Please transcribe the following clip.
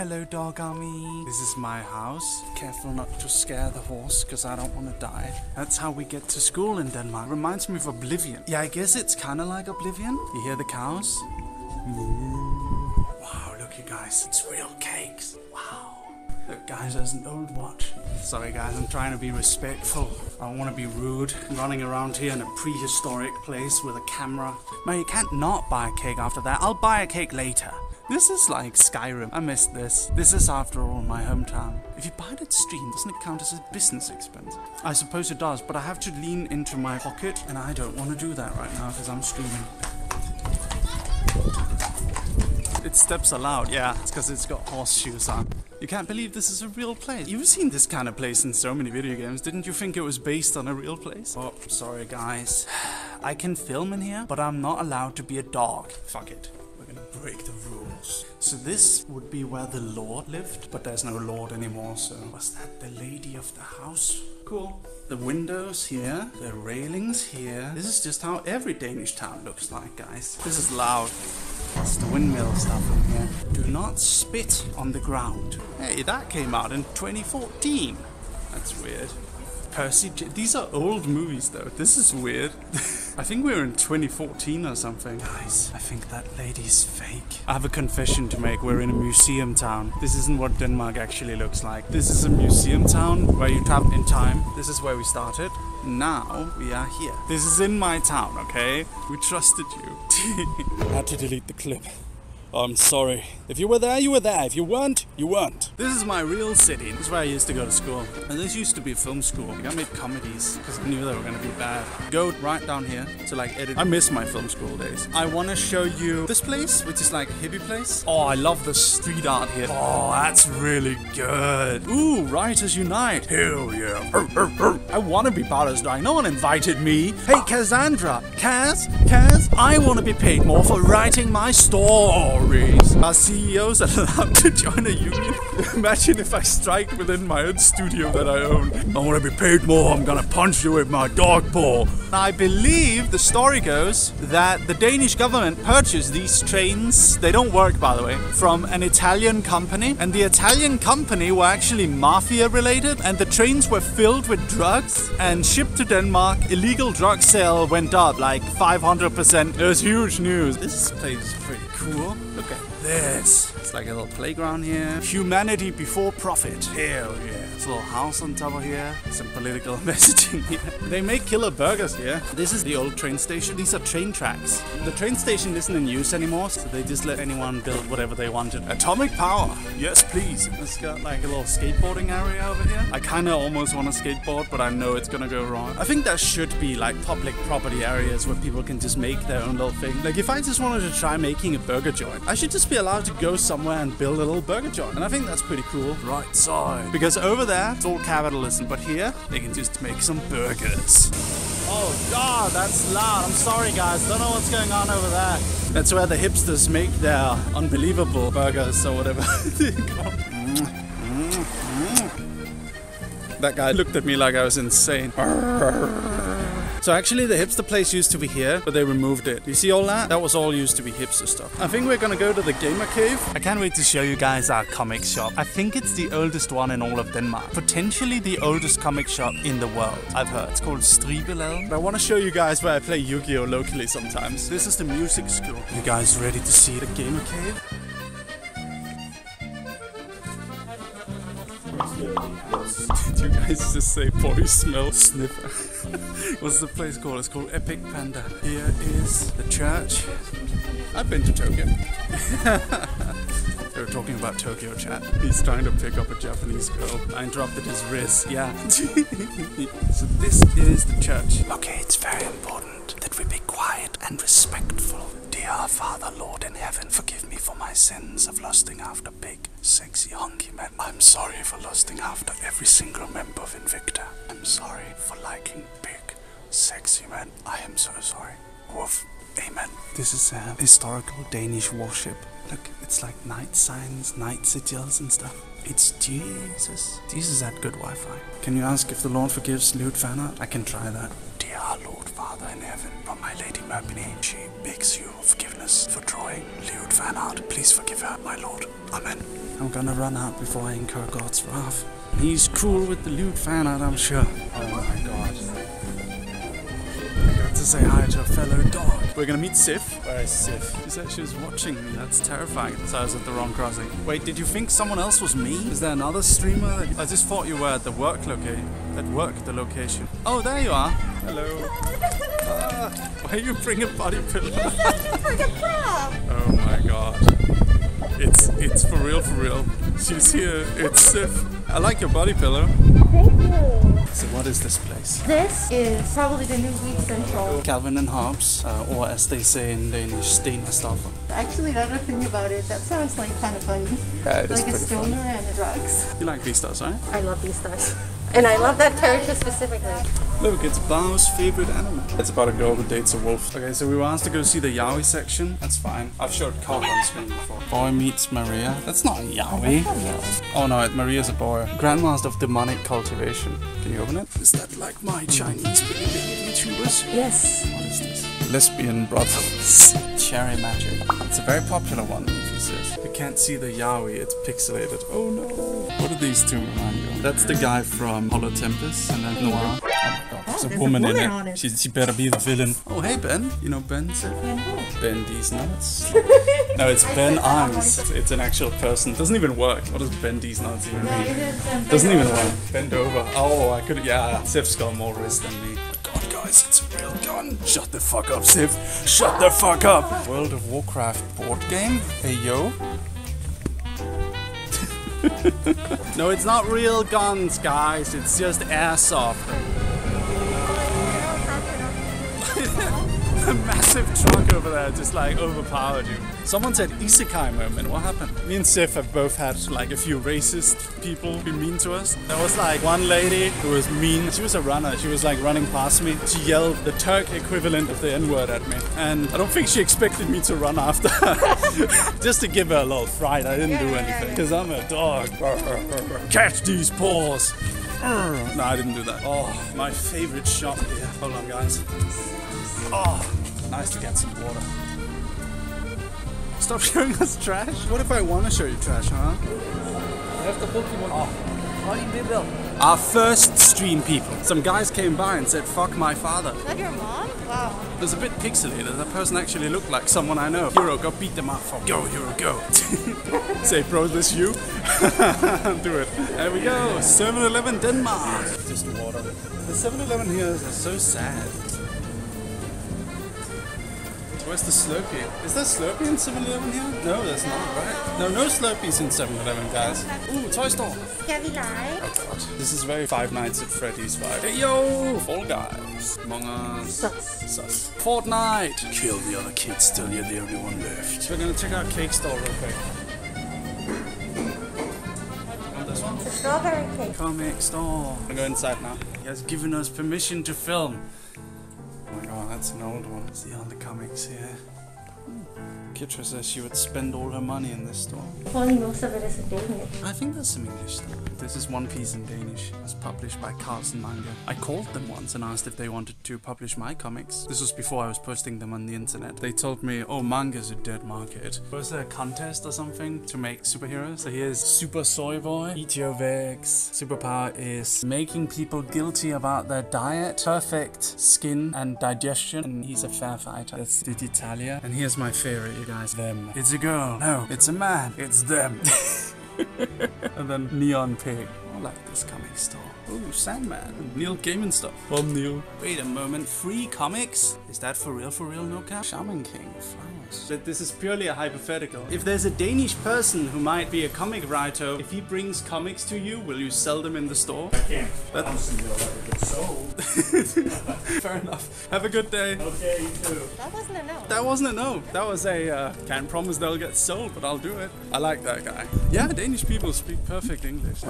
Hello, dog army. This is my house. Careful not to scare the horse, because I don't want to die. That's how we get to school in Denmark. Reminds me of Oblivion. Yeah, I guess it's kind of like Oblivion. You hear the cows? Wow, look, you guys. It's real cakes. Wow. Look, guys, there's an old watch. Sorry, guys, I'm trying to be respectful. I don't want to be rude. running around here in a prehistoric place with a camera. No, you can't not buy a cake after that. I'll buy a cake later. This is like Skyrim. I missed this. This is, after all, my hometown. If you buy it at stream, doesn't it count as a business expense? I suppose it does, but I have to lean into my pocket, and I don't want to do that right now because I'm streaming. Its steps are loud, yeah, it's because it's got horseshoes on. You can't believe this is a real place. You've seen this kind of place in so many video games. Didn't you think it was based on a real place? Oh, sorry guys. I can film in here, but I'm not allowed to be a dog. Fuck it. We're break the rules. So this would be where the Lord lived, but there's no Lord anymore, so... Was that the lady of the house? Cool. The windows here, the railings here. This is just how every Danish town looks like, guys. This is loud. It's the windmill stuff in here. Do not spit on the ground. Hey, that came out in 2014. That's weird. Percy, J- these are old movies though. This is weird. I think we were in 2014 or something. Guys, I think that lady's fake. I have a confession to make. We're in a museum town. This isn't what Denmark actually looks like. This is a museum town where you travel in time. This is where we started. Now we are here. This is in my town, okay? We trusted you. I had to delete the clip. I'm sorry. If you were there, you were there. If you weren't, you weren't. This is my real city. This is where I used to go to school. And this used to be film school. Like, I made comedies because I knew they were going to be bad. Go right down here to like edit. I miss my film school days. I want to show you this place, which is like a hippie place. Oh, I love the street art here. Oh, that's really good. Ooh, Writers Unite. Hell yeah. I want to be part of this. No one invited me. Hey, Cassandra. Cass? Cass? I want to be paid more for writing my stories. Are CEOs allowed to join a union? Imagine if I strike within my own studio that I own. I want to be paid more. I'm gonna punch you with my dog paw. I believe the story goes that the Danish government purchased these trains. They don't work, by the way, from an Italian company, and the Italian company were actually mafia related, and the trains were filled with drugs and shipped to Denmark. Illegal drug sale went up like 500%. It was huge news. This place is pretty cool. Look at this. It's like a little playground here. Humanity before profit. Hell yeah. There's a little house on top of here. Some political messaging here. They make killer burgers here. This is the old train station. These are train tracks. The train station isn't in use anymore, so they just let anyone build whatever they wanted. Atomic power. Yes, please. It's got like a little skateboarding area over here. I kind of almost want to skateboard, but I know it's gonna go wrong. I think there should be like public property areas where people can just make their own little thing. Like if I just wanted to try making a burger joint, I should just be allowed to go somewhere and build a little burger joint. And I think that's pretty cool. Right side. Because over there, it's all capitalism, but here, they can just make some burgers. Oh god, that's loud. I'm sorry guys, don't know what's going on over there. That's where the hipsters make their unbelievable burgers or whatever. Mm-hmm. that guy looked at me like I was insane. Mm-hmm. So actually the hipster place used to be here, but they removed it. You see all that? That was all used to be hipster stuff. I think we're gonna go to the gamer cave. I can't wait to show you guys our comic shop. I think it's the oldest one in all of Denmark. Potentially the oldest comic shop in the world. I've heard. It's called Stribeladen. I want to show you guys where I play Yu-Gi-Oh! locally sometimes. This is the music school. You guys ready to see the gamer cave? Guys just say boy smell sniffer? What's the place called? It's called Epic Panda. Here is the church. I've been to Tokyo. they were talking about Tokyo chat. He's trying to pick up a Japanese girl. I interrupted his wrist. Yeah. so this is the church. Okay, it's very important that we be quiet and respectful. Dear Father, Lord in heaven, forgive me for my sins of lusting after big, sexy, hunky men. I'm sorry for lusting after every single member of Invicta. I'm sorry for liking big, sexy men. I am so sorry. Woof. Amen. This is a historical Danish worship. Look, it's like night signs, night sigils and stuff. It's Jesus. Jesus had good Wi-Fi. Can you ask if the Lord forgives lewd fanart? I can try that. Dear Dear Lord Father in heaven, from my Lady Merpini, she begs you forgiveness for drawing lewd fan art. Please forgive her, my lord. Amen. I'm gonna run out before I incur God's wrath. He's cruel with the lewd fan art, I'm sure. Oh my god. I got to say hi to a fellow dog. We're gonna meet Sif. Where is Sif? She said she was watching me. That's terrifying. So I was at the wrong crossing. Wait, did you think someone else was me? Is there another streamer? I just thought you were at the work location. At work, the location. Oh, there you are. Hello. Ah, why you bring a body pillow? oh my god. It's it's for real, for real. She's here. It's Sif. I like your body pillow. Thank you. So what is this place? This is probably the new Weed Central. Calvin and Hobbes, uh, or as they say in Danish, Sten og Stoffer. Actually, now that I think about it, that sounds like kind of funny. Yeah, it is like a stoner funny. and the drugs. You like these stars, right? I love these stars. And I love that character specifically. Look, it's Bao's favorite anime. It's about a girl who dates a wolf. Okay, so we were asked to go see the yaoi section. That's fine. I've showed cock on screen before. Boy meets Maria. That's not a yaoi. Oh no, it- Maria's a boy. Grandmaster of demonic cultivation. Can you open it? Is that like my Chinese baby YouTubers? Yes. What is this? Lesbian brothels. Cherry magic. It's a very popular one, you says. Can't see the yaoi, it's pixelated. Oh no. What do these two remind you of? That's the guy from Hollow Tempest and then Noir. Oh my god, there's a there's a woman in it. it. She, she better be the villain. Oh hey Ben. You know Ben? Ben D's nuts. no, it's Ben Arms. It's, it's an actual person. Doesn't even work. What does Ben D's nuts even mean? Doesn't even work. Bend over. Oh, I could. Yeah, Sif's got more wrist than me. God, guys, it's a real gun. Shut the fuck up, Sif. Shut the fuck up. World of Warcraft board game. Hey yo. no, it's not real guns, guys. It's just airsoft. Truck over there just like overpowered you. Someone said isekai moment. What happened? Me and Sif have both had like a few racist people be mean to us. There was like one lady who was mean. She was a runner. She was like running past me. She yelled the Turk equivalent of the N word at me. And I don't think she expected me to run after her. just to give her a little fright. I didn't do anything. Because I'm a dog. Catch these paws. No, I didn't do that. Oh, my favorite shop here. Hold on, guys. Oh, nice to get some water. Stop showing us trash. What if I want to show you trash, huh? Efter Pokémon. Oh. Har din bibel. Our first stream people. Some guys came by and said, fuck my father. Is that your mom? Wow. It was a bit pixelated. That person actually looked like someone I know. Hero, go beat them up. For go, Hero, go. Say, bro, this you? Do it. There we go. 7-Eleven Denmark. Just water. The 7-Eleven here is so sad. Where's the Slurpee? Is there Slurpee in 7-Eleven here? No, there's not, right? No, no Slurpees in 7-Eleven, guys. Ooh, toy store. Lie? Oh god. This is very Five Nights at Freddy's vibe. Hey yo! Fall Guys. Among Us. Sus. Sus. Fortnite. Kill the other kids till you're the only one left. We're gonna check out Cake Store real quick. Want this one? It's a strawberry cake. Comic Store. I'm gonna go inside now. He has given us permission to film. Oh my god, that's an old one. It's the comics here. Kitra says she would spend all her money in this store. Funny, most of it is in Danish. I think there's some English stuff. This is One Piece in Danish. It was published by Carlsen Manga. I called them once and asked if they wanted to publish my comics. This was before I was posting them on the internet. They told me, oh, manga's a dead market. Was there a contest or something to make superheroes? So here's Super Soy Boy. Eat your vegs. Superpower is making people guilty about their diet, perfect skin and digestion. And he's a fair fighter. That's Digitalia. And here's my favorite, you guys. Them. It's a girl. No, it's a man. It's them. and then Neon Pig. I like this comic store. Oh, Sandman. Neil Gaiman stuff. Well, Neil. Wait a moment. Free comics? Is that for real, for real, no cap? Shaman King. Flowers. But this is purely a hypothetical. If there's a Danish person who might be a comic writer, if he brings comics to you, will you sell them in the store? I can't. That's Fair enough. Have a good day. Okay, you too. That wasn't a no. That wasn't a no. That was a uh, can't promise they'll get sold, but I'll do it. I like that guy. Yeah, Danish people speak perfect English.